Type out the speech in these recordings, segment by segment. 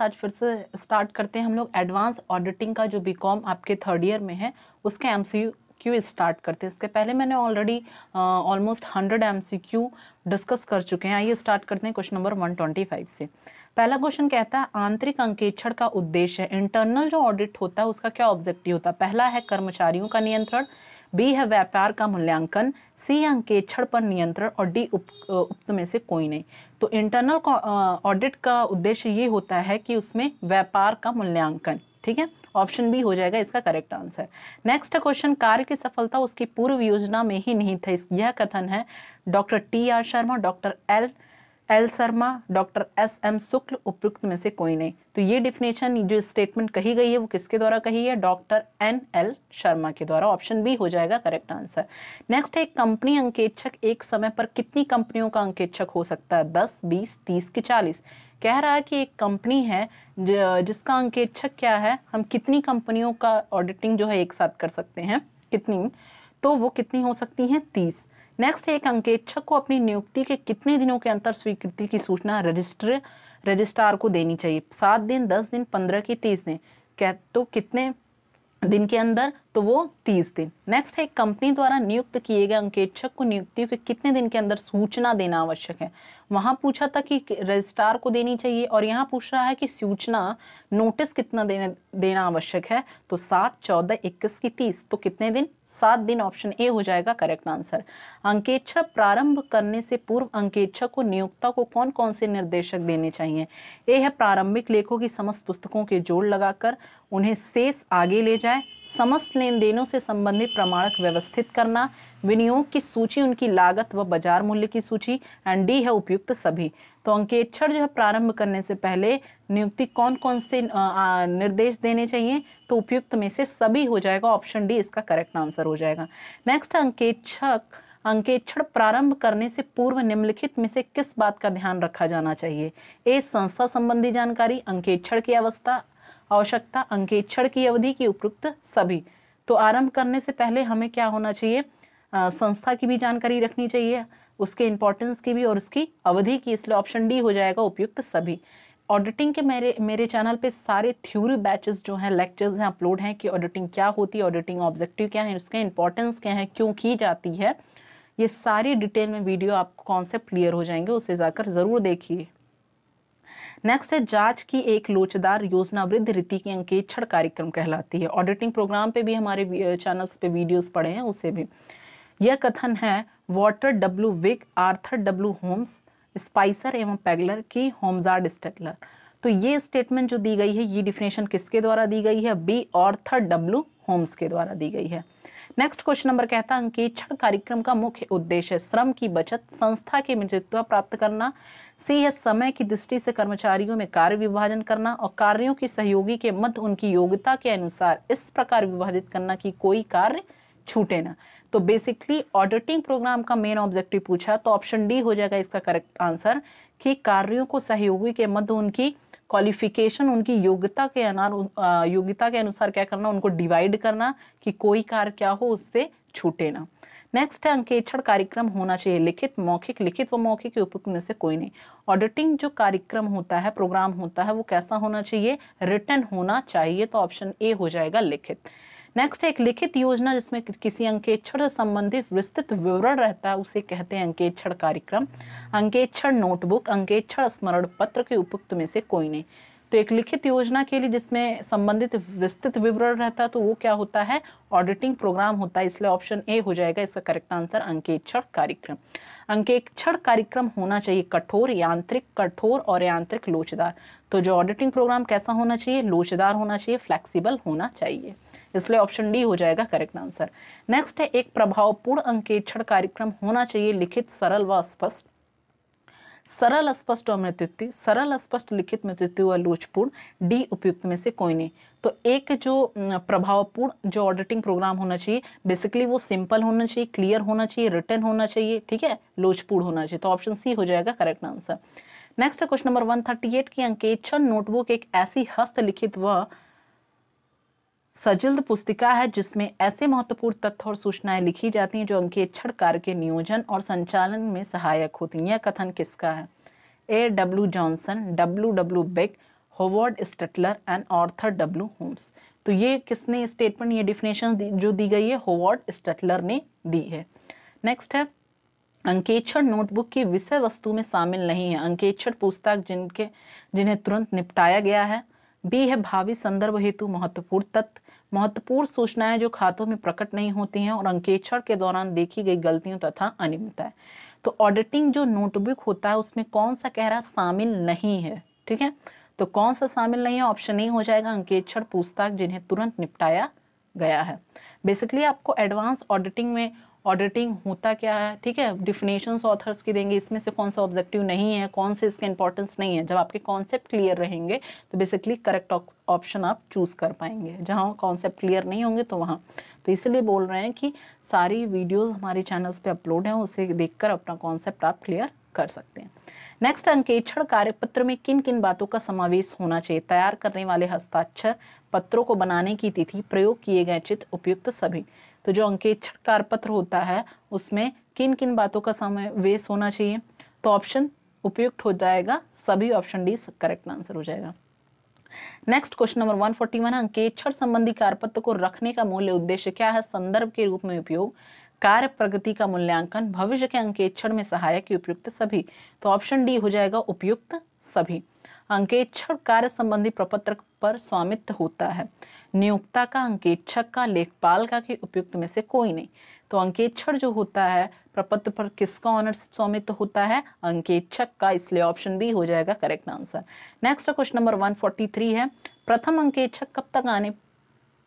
आज फिर से स्टार्ट करते हैं हम लोग एडवांस ऑडिटिंग का जो बीकॉम आपके थर्ड ईयर में है उसके एम क्यू स्टार्ट करते हैं। इसके पहले मैंने already almost hundred M discuss कर चुके हैं। आइए स्टार्ट करते हैं question number one twenty five से। पहला क्वेश्चन कहता है आंतरिक अंकेक्षण का उद्देश्य है। इंटरनल जो ऑडिट होता है उसका क्या ऑब्जेक्टिव होता है? पहला है कर्मचारियों का नियंत्रण बी है व्यापार का मूल्यांकन सी अंकेक्षण पर नियंत्रण और डी उप, उक्त में से कोई नहीं। तो इंटरनल ऑडिट का उद्देश्य ये होता है कि उसमें व्यापार का मूल्यांकन, ठीक है? ऑप्शन बी हो जाएगा, इसका करेक्ट आंसर नेक्स्ट क्वेश्चन कार्य की सफलता उसकी पूर्व योजना में ही नहीं था। यह कथन है doctor T R Sharma doctor L L Sharma, doctor S M Shukla उपयुक्त में से कोई नहीं। तो ये डिफिनेशन जो स्टेटमेंट कही गई है, वो किसके द्वारा कही है? डॉक्टर एन एल शर्मा के द्वारा। ऑप्शन बी हो जाएगा करेक्ट आंसर नेक्स्ट है कंपनी अंकेक्षक एक समय पर कितनी कंपनियों का अंकेक्षक हो सकता है? दस, बीस, तीस की चालीस। कह रहा है कि एक कंपनी है जिसका अंकेक्षक क्या है? हम कितनी कंपनियों का ऑडिटिंग जो है एक साथ कर सकते हैं? कितनी? तो वो कितनी हो सकती हैं? तीस। नेक्स्ट एक अंकेक्षक को अपनी नियुक्ति के कितने दिनों के अंतर स्वीकृति की सूचना रजिस्टर, रजिस्ट्रार को देनी चाहिए? सात दिन, दस दिन, पंद्रह की तीस दिन। क्या तो कितने दिन के अंदर? तो वो तीस दिन। नेक्स्ट है कंपनी द्वारा नियुक्त किए गए अंकेक्षक को नियुक्ति के कितने दिन के अंदर सूचना देना आवश्यक है। वहाँ पूछा था कि रजिस्ट्रार को देनी चाहिए और यहाँ पूछ रहा है कि सूचना, नोटिस कितना देने, देना आवश्यक है? तो सात, चौदह, इक्कीस की तीस। तो कितने दिन? सात दिन ऑप्शन ए हो जाएगा करेक्ट आंसर अंकेक्षण प्रारंभ करने से पूर्व अंकेक्षक को नियोक्ता को कौन कौन से निर्देशक देने चाहिए? ए है प्रारंभिक लेखों की समस्त पुस्तकों के जोड़ लगाकर, उन्हें शेष आगे ले जाए। समस्त लेन देनों से संबंधित प्रमाणक व्यवस्थित करना, विनियोग की सूची, उनकी लागत व बाज़ार मूल्य की सूची, एंड डी है उपयुक्त सभी। तो अंकेक्षण जो है प्रारंभ करने से पहले नियुक्ति कौन कौन से निर्देश देने चाहिए? तो उपयुक्त में से सभी हो जाएगा, ऑप्शन डी इसका करेक्ट आंसर हो जाएगा। नेक्स्ट, अंकेक्षक, अंकेक्षण प्रारंभ करने से पूर्व निम्नलिखित में से किस बात का ध्यान रखा जाना चाहिए? ए, संस्था संबंधी जानकारी, अंकेक्षण की अवस्था, आवश्यकता, अंकेक्षण की अवधि की उपयुक्त सभी। तो आरंभ करने से पहले हमें क्या होना चाहिए? आ, संस्था की भी जानकारी रखनी चाहिए उसके इंपॉर्टेंस की भी और उसकी अवधि की इसलिए ऑप्शन डी हो जाएगा उपयुक्त सभी। ऑडिटिंग के मेरे मेरे चैनल पे सारे थ्योरी बैचेस जो हैं लेक्चर्स हैं अपलोड हैं कि ऑडिटिंग क्या होती है ऑडिटिंग ऑब्जेक्टिव क्या है उसके इंपॉर्टेंस क्या है क्यों की जाती है ये सारी डिटेल में वीडियो आपको कॉन्सेप्ट क्लियर हो जाएँगे उसे जाकर ज़रूर देखिए। नेक्स्ट है, जाँच की एक लोचदार योजना वृद्ध रीति की अंकेक्षण कार्यक्रम कहलाती है। ऑडिटिंग प्रोग्राम पे भी हमारे चैनल्स पे वीडियोस पड़े हैं, उसे भी। यह कथन है Walter W Wigg Arthur W Holmes Spicer एवं पैगलर की होमजार्ड स्टेटलर तो ये स्टेटमेंट जो दी गई है, ये डिफिनेशन किसके द्वारा दी गई है? बी ऑर्थर डब्ल्यू होम्स के द्वारा दी गई है। नेक्स्ट क्वेश्चन नंबर कहता है अंकेक्षण कार्यक्रम का मुख्य उद्देश्य श्रम की बचत, संस्था के मित्रत्व प्राप्त करना सी है समय की दृष्टि से कर्मचारियों में कार्य विभाजन करना और कार्यों की सहयोगी के मध्य उनकी योग्यता के अनुसार इस प्रकार विभाजित करना कि कोई कार्य छूटे ना। तो बेसिकली ऑडिटिंग प्रोग्राम का मेन ऑब्जेक्टिव पूछा तो ऑप्शन डी हो जाएगा इसका करेक्ट आंसर कि कार्यों को सहयोगी के मध्य उनकी क्वालिफिकेशन उनकी योग्यता के अनुसार योग्यता के अनुसार क्या करना, उनको डिवाइड करना कि कोई कार्य क्या हो उससे छूटे ना। नेक्स्ट है, अंकेक्षण कार्यक्रम होना चाहिए। लिखित, मौखिक, लिखित व मौखिक उपयुक्त में से कोई नहीं। ऑडिटिंग जो कार्यक्रम होता है प्रोग्राम होता है, वो कैसा होना चाहिए? रिटर्न होना चाहिए तो ऑप्शन ए हो जाएगा लिखित। नेक्स्ट है एक लिखित योजना जिसमें किसी अंकेक्षण से संबंधित विस्तृत विवरण रहता है, उसे कहते हैं अंकेक्षण कार्यक्रम। अंकेक्षण नोटबुक अंकेक्षण स्मरण पत्र के उपयुक्त में से कोई नहीं। तो एक लिखित योजना के लिए जिसमें संबंधित विस्तृत विवरण रहता है तो वो क्या होता है? ऑडिटिंग प्रोग्राम होता है, इसलिए ऑप्शन ए हो जाएगा, इसका करेक्ट आंसर अंकेक्षण कार्यक्रम। अंकेक्षण कार्यक्रम होना चाहिए कठोर, यांत्रिक, कठोर और यांत्रिक लोचदार। तो जो ऑडिटिंग प्रोग्राम कैसा होना चाहिए? लोचदार होना चाहिए फ्लेक्सिबल होना चाहिए। इसलिए ऑप्शन डी हो जाएगा करेक्ट आंसर नेक्स्ट है, एक प्रभावपूर्ण अंकेक्षण कार्यक्रम होना चाहिए लिखित, सरल व स्पष्ट. सरल, स्पष्ट अमृतत्व सरल, स्पष्ट, लिखित मृत्यु व लोचपूर्ण. डी उपयुक्त में से कोई नहीं. तो एक जो प्रभावपूर्ण जो ऑडिटिंग प्रोग्राम होना चाहिए बेसिकली वो सिंपल होना चाहिए क्लियर होना चाहिए रिटर्न होना चाहिए, ठीक है? लोचपूर्ण होना चाहिए. तो ऑप्शन सी हो जाएगा करेक्ट आंसर नेक्स्ट है question number one thirty eight की अंकेक्षण नोटबुक एक ऐसी हस्तलिखित व सजिल्द पुस्तिका है, जिसमें ऐसे महत्वपूर्ण तथ्य और सूचनाएँ लिखी जाती हैं जो अंकेक्षण कार्य के नियोजन और संचालन में सहायक होती हैं। यह कथन किसका है? A. W Johnson W W Beck Howard Stettler and Arthur W Holmes तो ये किसने स्टेटमेंट ये डिफिनेशन जो दी गई है होवर्ड स्टटलर ने दी है। नेक्स्ट है अंकेक्षण नोटबुक की विषय वस्तु में शामिल नहीं है। अंकेक्षण पुस्तक जिनके, जिन्हें तुरंत निपटाया गया है। बी है भावी संदर्भ हेतु महत्वपूर्ण तत्व महत्वपूर्ण सूचनाएँ जो खातों में प्रकट नहीं होती हैं और अंकेक्षण के दौरान देखी गई गलतियों तथा अनियमितताएँ तो ऑडिटिंग जो नोटबुक होता है, उसमें कौन सा कह रहा शामिल नहीं है? ठीक है? तो कौन सा शामिल नहीं है? ऑप्शन ए हो जाएगा। अंकेक्षण पूछताछ जिन्हें तुरंत निपटाया गया है। बेसिकली आपको एडवांस ऑडिटिंग में ऑडिटिंग होता क्या है, ठीक है? डिफिनेशंस ऑथर्स की देंगे, इसमें से कौन सा ऑब्जेक्टिव नहीं है, कौन से इसका इंपॉर्टेंस नहीं है। जब आपके कॉन्सेप्ट क्लियर रहेंगे तो बेसिकली करेक्ट ऑप्शन आप चूज़ कर पाएँगे। जहाँ कॉन्सेप्ट क्लियर नहीं होंगे तो वहाँ। तो इसलिए बोल रहे हैं कि सारी वीडियोज़ हमारे चैनल्स पे अपलोड हैं, उसे देखकर अपना कॉन्सेप्ट आप क्लियर कर सकते हैं। नेक्स्ट अंकेक्षण कार्यपत्र में किन किन बातों का समावेश होना चाहिए? तैयार करने वाले हस्ताक्षर पत्रों को बनाने की तिथि प्रयोग किए गए चित्र उपयुक्त सभी। तो जो अंकेक्षण कारपत्र होता है, उसमें किन किन बातों का समावेश होना चाहिए? तो ऑप्शन उपयुक्त हो जाएगा, सभी ऑप्शन डी करेक्ट आंसर हो जाएगा। नेक्स्ट क्वेश्चन नंबर 141 अंकेक्षण संबंधी कारपत्र को रखने का मूल्य उद्देश्य क्या है? संदर्भ के रूप में उपयोग, कार्य प्रगति का मूल्यांकन, भविष्य के अंकेक्षण में सहायक उपयुक्त सभी। तो ऑप्शन डी हो जाएगा उपयुक्त सभी। अंकेक्षण कार्य संबंधी प्रपत्र पर स्वामित्व होता है। नियोक्ता का अंकेक्षक का लेखपाल का के उपयुक्त में से कोई नहीं। तो अंकेक्षण जो होता है, प्रपत्र पर किसका ऑनर स्वामित्व होता है? अंकेक्षक का, इसलिए ऑप्शन बी हो जाएगा correct answer next question number 143 है। प्रथम अंकेक्षक कब तक आने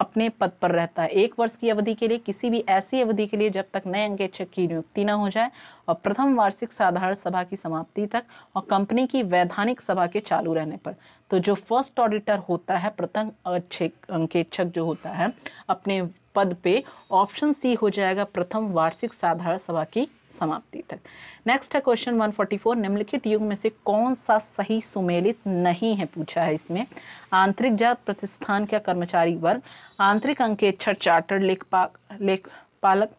अपने पद पर रहता है। एक वर्ष की अवधि के लिए, किसी भी ऐसी अवधि के लिए जब तक नए अंकेक्षक की नियुक्ति न हो जाए और प्रथम वार्षिक साधारण सभा की समाप्ति तक और कंपनी की वैधानिक सभा के चालू रहने पर। तो जो फ़र्स्ट ऑडिटर होता है, प्रथम अंकेक्षक जो होता है, अपने पद पे ऑप्शन सी हो जाएगा प्रथम वार्षिक साधारण सभा की समाप्ति तक। नेक्स्ट है क्वेश्चन 144 निम्नलिखित युग में से कौन सा सही सुमेलित नहीं है पूछा है इसमें। आंतरिक जात प्रतिष्ठान का कर्मचारी वर्ग? आंतरिक अंकेक्षर चार्टर्ड लेखपाल लेखपालक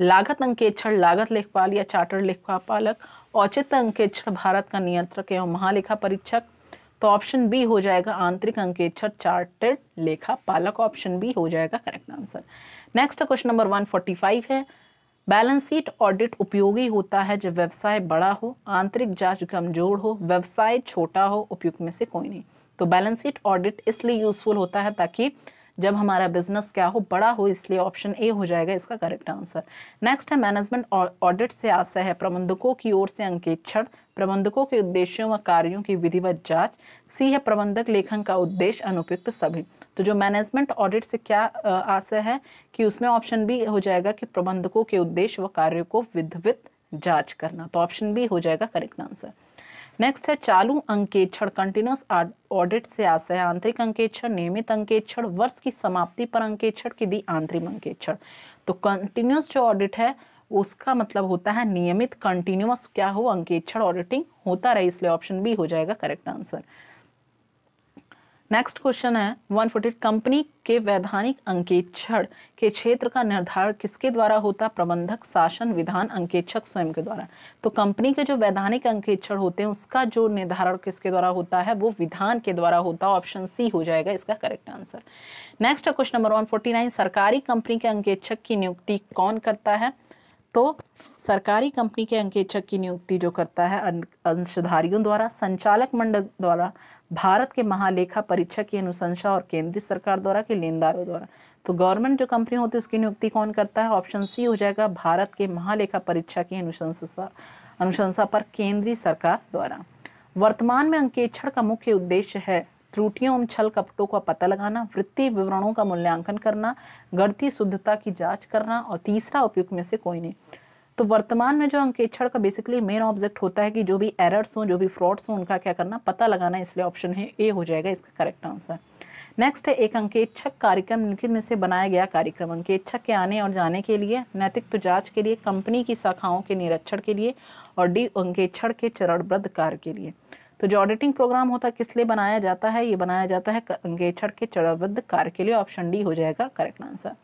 लागत अंकेक्षण, लागत लेखपाल या चार्टर्ड लेखपालक औचित्य अंकेक्षण भारत का नियंत्रक एवं महालेखा परीक्षक। तो ऑप्शन बी हो जाएगा आंतरिक अंकेक्षर चार्टर्ड लेखा पालक। ऑप्शन बी हो जाएगा correct answer next question number 145 है। बैलेंस शीट ऑडिट उपयोगी होता है जब व्यवसाय बड़ा हो, आंतरिक जाँच कमज़ोर हो, व्यवसाय छोटा हो, उपयुक्त में से कोई नहीं। तो बैलेंस शीट ऑडिट इसलिए यूजफुल होता है ताकि जब हमारा बिज़नेस क्या हो, बड़ा हो, इसलिए ऑप्शन ए हो जाएगा, इसका करेक्ट आंसर नेक्स्ट है मैनेजमेंट ऑडिट से आशय है। प्रबंधकों की ओर से अंकेक्षण प्रबंधकों के उद्देश्यों व कार्यों की विधिवत जाँच। सी है प्रबंधक लेखन का उद्देश्य अनुपयुक्त सभी। तो जो मैनेजमेंट ऑडिट से क्या आशय है कि उसमें ऑप्शन बी हो जाएगा कि प्रबंधकों के उद्देश्य व कार्यों को विधिवित जाँच करना। तो ऑप्शन बी हो जाएगा करेक्ट आंसर नेक्स्ट है, चालू अंकेक्षण कंटिन्यूस ऑडिट से आशय है आंतरिक अंकेक्षण, नियमित अंकेक्षण, वर्ष की समाप्ति पर अंकेक्षण की दी आंतरिक अंकेक्षण। तो कंटिन्यूस जो ऑडिट है, उसका मतलब होता है नियमित कंटिन्यूस क्या हो, अंकेक्षण ऑडिटिंग होता रहे, इसलिए ऑप्शन बी हो जाएगा करेक्ट आंसर नेक्स्ट क्वेश्चन है वन फोर्टी कंपनी के वैधानिक अंकेक्षण के क्षेत्र का निर्धारण किसके द्वारा होता? प्रबंधक, शासन, विधान, अंकेक्षक, स्वयं के द्वारा। तो कंपनी के जो वैधानिक अंकेक्षण होते हैं, उसका जो निर्धारण किसके द्वारा होता है, वो विधान के द्वारा होता। है ऑप्शन सी हो जाएगा इसका करेक्ट आंसर नेक्स्ट है क्वेश्चन नंबर वन सरकारी कंपनी के अंकेक्षक की नियुक्ति कौन करता है? तो सरकारी कंपनी के अंकेक्षक की नियुक्ति जो करता है अंशधारियों द्वारा, संचालक मंडल द्वारा, भारत के महालेखा परीक्षक की अनुशंसा और केंद्रीय सरकार द्वारा के लेनदारों द्वारा। तो गवर्नमेंट जो कंपनी होती है, उसकी नियुक्ति कौन करता है? ऑप्शन सी हो जाएगा भारत के महालेखा परीक्षा की अनुशंसा अनुशंसा पर केंद्रीय सरकार द्वारा। वर्तमान में अंकेक्षण का मुख्य उद्देश्य है त्रुटियों एवं छल कपटों का पता लगाना, वृत्ति विवरणों का मूल्यांकन करना गढ़ती शुद्धता की जाँच करना और तीसरा उपयुक्त में से कोई नहीं। तो वर्तमान में जो अंकेक्षण का बेसिकली मेन ऑब्जेक्ट होता है कि जो भी एरर्स हों, जो भी फ्रॉड्स हों, उनका क्या करना, पता लगाना, इसलिए ऑप्शन है ए हो जाएगा इसका करेक्ट आंसर नेक्स्ट है, एक अंकेक्षक कार्यक्रम निम्नलिखित में से बनाया गया कार्यक्रम। अंकेक्षक के आने और जाने के लिए, नैतिक तो जाँच के लिए कंपनी की शाखाओं के निरीक्षण के लिए और डी अंकेक्षण के चरणबद्ध कार्य के लिए. तो जो ऑडिटिंग प्रोग्राम होता है, किस लिए बनाया जाता है? ये बनाया जाता है अंकेक्षण के चरणबद्ध कार्य के लिए ऑप्शन डी हो जाएगा करेक्ट आंसर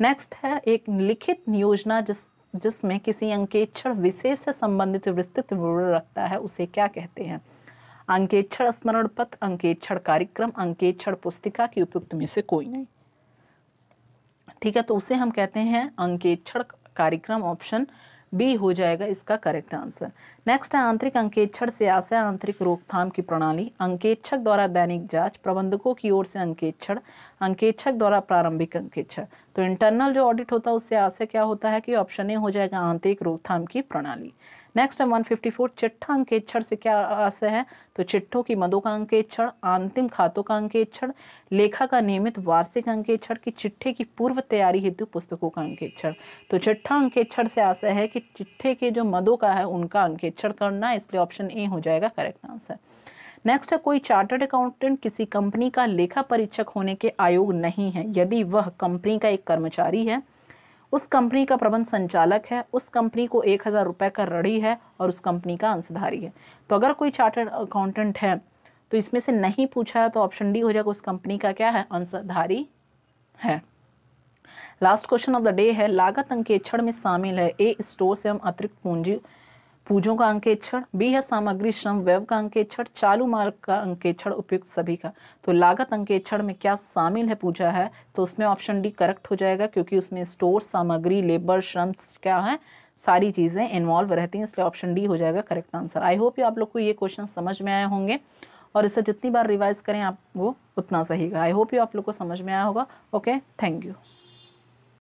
नेक्स्ट है, एक लिखित योजना जिस जिसमें किसी अंकेक्षर विशेष से संबंधित विस्तृत विवरण रखता है, उसे क्या कहते हैं? अंकेक्षर स्मरण पत्र, अंकेक्षण कार्यक्रम, अंकेक्षण पुस्तिका की उपयुक्त में से कोई नहीं। ठीक है तो उसे हम कहते हैं अंकेक्षण कार्यक्रम ऑप्शन बी हो जाएगा इसका करेक्ट आंसर नेक्स्ट है आंतरिक अंकेक्षण से आशय आंतरिक रोकथाम की प्रणाली. अंकेक्षक द्वारा दैनिक जाँच, प्रबंधकों की ओर से अंकेक्षण, अंकेक्षक द्वारा प्रारंभिक अंकेक्षण. तो इंटरनल जो ऑडिट होता है, उससे आशय क्या होता है कि ऑप्शन ए हो जाएगा आंतरिक रोकथाम की प्रणाली. नेक्स्ट है 154 चिट्ठा अंकेक्षण से क्या आशय है? तो चिट्ठों की मदों का अंकेक्षण, अंतिम खातों का अंकेक्षण, लेखा का नियमित वार्षिक अंकेक्षण की चिट्ठे की पूर्व तैयारी हेतु पुस्तकों का अंकेक्षण। तो चिट्ठा अंकेक्षण से आशय है कि चिट्ठे के जो मदों का है, उनका अंकेक्षण करना, इसलिए ऑप्शन ए हो जाएगा करेक्ट आंसर नेक्स्ट है कोई चार्टर्ड अकाउंटेंट किसी कंपनी का लेखा परीक्षक होने के आयोग नहीं है। यदि वह कंपनी का एक कर्मचारी है उस कंपनी का प्रबंध संचालक है, उस कंपनी को एक हज़ार रुपये का रड़ी है और उस कंपनी का अंशधारी है। तो अगर कोई चार्टर्ड अकाउंटेंट है तो इसमें से नहीं पूछा है तो ऑप्शन डी हो जाएगा उस कंपनी का क्या है? अंशधारी है। Last question of the day है, लागत अंकेक्षण में शामिल है। ए स्टोर से हम अतिरिक्त पूंजी पूजों का अंकेक्षण बी है सामग्री, श्रम व्यव का अंकेक्षण, चालू मार्ग का अंकेक्षण उपयुक्त सभी का। तो लागत अंकेक्षण में क्या शामिल है पूछा है? तो उसमें ऑप्शन डी करेक्ट हो जाएगा क्योंकि उसमें स्टोर सामग्री लेबर श्रम क्या है? सारी चीज़ें इन्वॉल्व रहती हैं, इसलिए ऑप्शन डी हो जाएगा करेक्ट आंसर आई होप आप लोग को ये क्वेश्चन समझ में आए होंगे। और इसे जितनी बार रिवाइज करें आप वो उतना सही आई होप यू आप लोग को समझ में आया होगा। Okay thank you